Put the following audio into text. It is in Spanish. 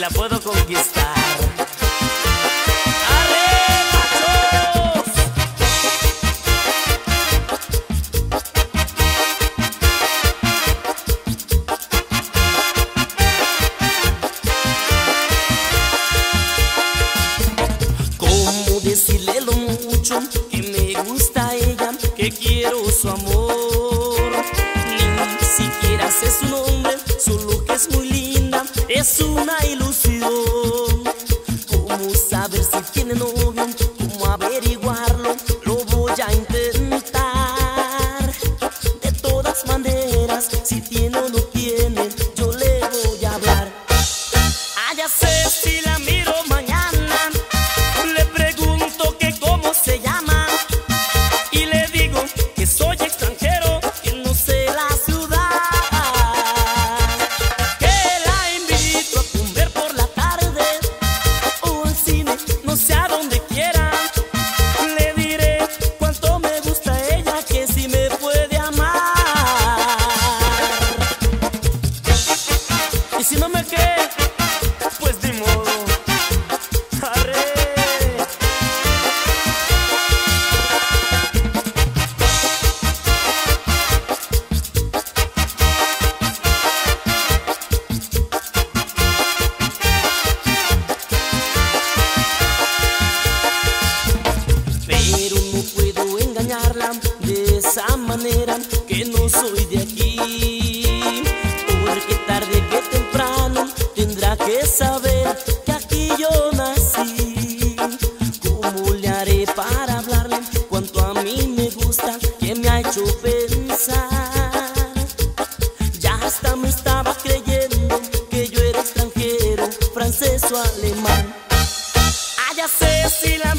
la puedo conquistar. ¿Cómo decirle lo mucho que me gusta ella, que quiero su amor? Ni siquiera sé su nombre, solo que es muy linda, es una tiene que no soy de aquí. Porque tarde que temprano tendrá que saber que aquí yo nací. ¿Cómo le haré para hablarle cuanto a mí me gusta que me ha hecho pensar? Ya hasta me estaba creyendo que yo era extranjero, francés o alemán. Ah, ya sé si la